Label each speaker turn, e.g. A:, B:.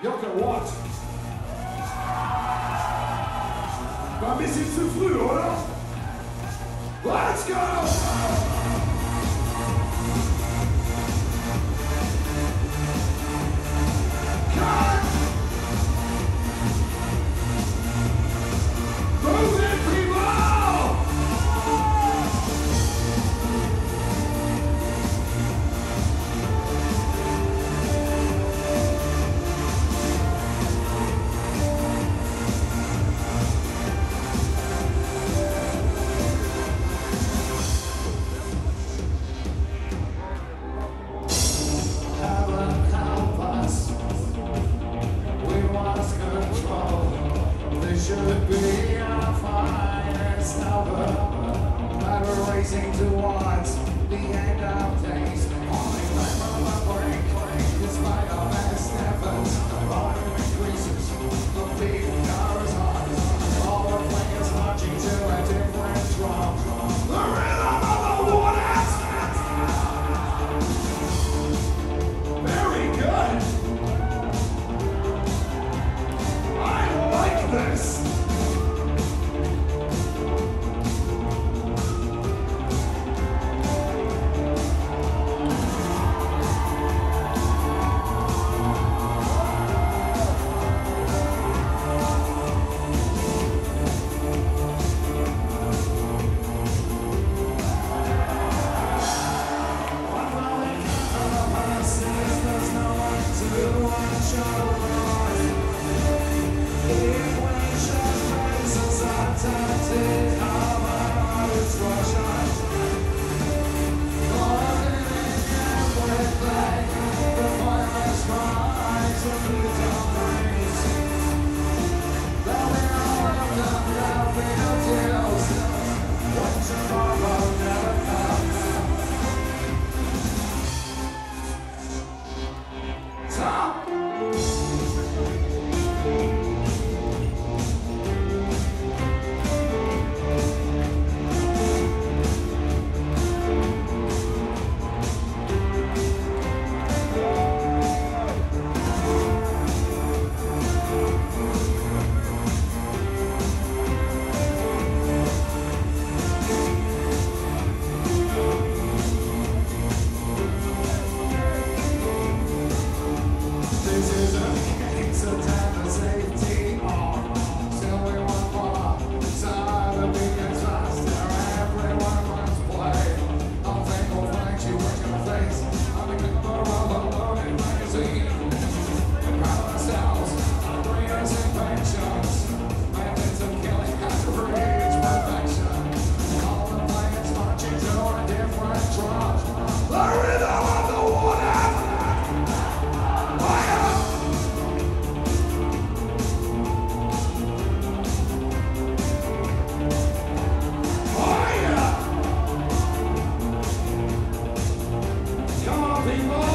A: Jacke watch. War ein bisschen zu früh, oder? Let's go! Amen.